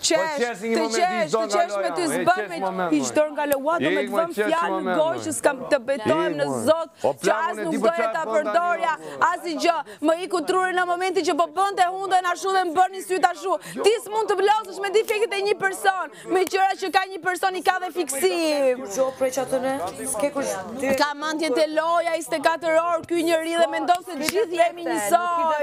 Qesh, të qesh, të qesh me ty s'bën me ty çdo nga loja do me të vënë fjalë në gojë që s'kam të betohem në Zot që as nuk do ta përdorja asnjë gjë, më iku truri në momentin që po bënte hundën ashtu dhe më bënte sytë ashtu ti s'mund të të lozësh me difektet e një person me gjëra që ka një person i ka dhe fiksim ka mendjen te loja 24 orë ky njeri dhe mendon se gjithë jemi njësoj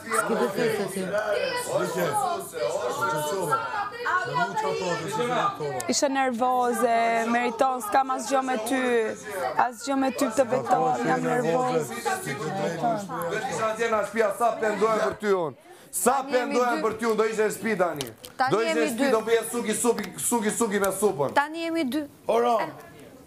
S'ke të drejtë ti. Isha nervoze, meriton, s'kam asgjë me ty, asgjë me ty të betohem, jam nervoze. Vetë isha tjena shpia, s'e mendoja për ty unë. S'e mendoja për ty unë, do ishe në shpi tani. Do ishe në shpi, do bëje suki, suki, suki, suki me supën. Tani jemi dy. Ora.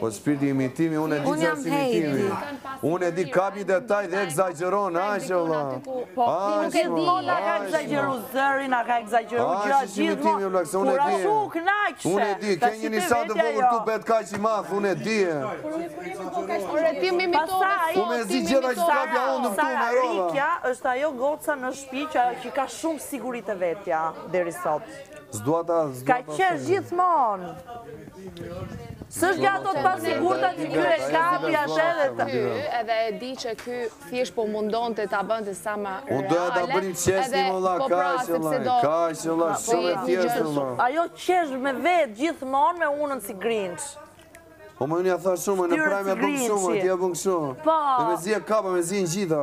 Po shpirt imitimi, unë e di që është imitimi. Unë e di kap një detaj dhe e ekzagjeron, a që vla. Po, ti nuk e di, e ka ekzagjeru zërin, e ka ekzagjeru gjëra gjithmonë, kur ashtu u kënaqe, se. Unë e di, kap një sa të vogël ta bën kaq të madh, unë e di. Ore, ti më imitove sot, ti më imitove sot. Sara, Rikja është ajo goca në shpi që ka shumë siguri te vetja, deri sot. S'dua ta, s'dua ta. Ka qesh gjithmonë. S'është nga ato të pasigurta që ky e kapi atë detaj. Edhe e di që ky thjesht po mundohej ta bënte sa më reale. Unë doja ta bëj me qesh më vëlla, po pra, kaq sepse do. Kaq vëlla, po shumë e thjeshtë vëlla. Ajo qesh me veten gjithmonë me hundën si grinç. Po mo unë ja thashë shumë, në prajmë ja bën shumë, ti ja bën shumë. Po. Mezi e kapa, mezi e ngjita.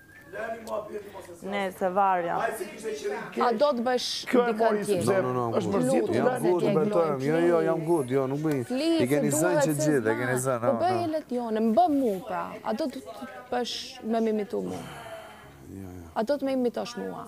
Nejse, varja. A do të bësh dikën tjetër? No, no, no, është mërzit të lënë e t'i dëgjojmë, please. Jo, jo, jam good, jo, nuk e bëj. Please, të duhet që të zna. Po bëje Ledjon, më bëj mu, pra. A do të bësh me më imitu mu? A do të më imitosh mua?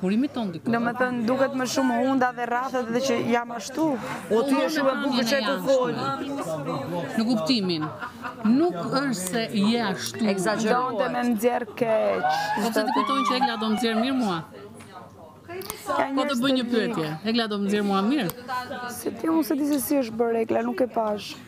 Kur imiton dikë. Domethënë duket më shumë hunda dhe rrathët dhe që jam ashtu. O ti je shumë e bukur që të fol. Në kuptimin. Nuk është se je ashtu. Ekzagjeron të më nxjerrë keq. Po ti kujton që Egla do më nxjerrë mirë mua. Po të bëj një pyetje. Egla do më nxjerrë mua mirë. Se ti unë s'e di se si është bërë Egla, nuk e pashë.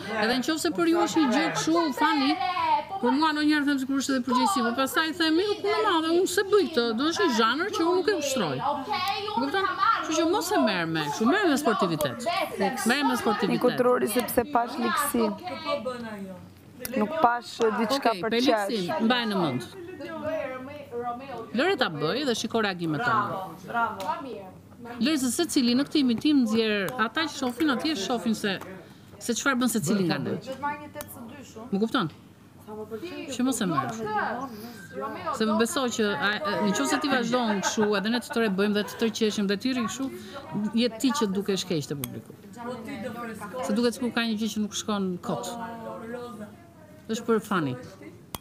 Edhe në qoftë se për ju është një gjë kështu, fani, për mua një herë them sikur është edhe përgjegjësi, po pastaj them, jo punë e madhe unë s'e bëj këtë, do është një zhanër që unë nuk e ushtroj. Që që mos e merr me, që merre me sportivitet. Merre me sportivitet. Më iku truri sepse pashë ligësi. Nuk pashë diçka për qesh. Ok, për ligësi, mbaj në mend. Lëre ta bëjë dhe shiko reagimet tani. Bravo, bravo. Lëre se secili në këtë imitim nxjerr, ata që shofin, atje shofin se Se çfarë bën secili nga ne? Duhet marrë një tetë së dyshëm. Më kupton? Që mos e marrësh. Se më beso që në qoftë se ti vazhdon kështu, edhe ne të tre bëjmë dhe të tre qeshim dhe ti rri kështu, je ti që dukesh keq te publiku. Se duket sikur ka një gjë që nuk shkon, kot. Është për fun.